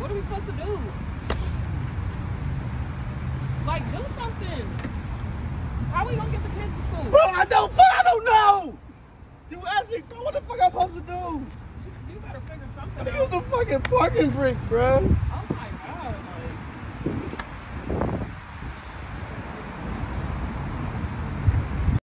What are we supposed to do? Like, do something. How we gonna get the kids to school? Bro, I don't, I don't know. You asking, bro, what the fuck I supposed to do? You, you better figure something Use out. the fucking parking freak, bro.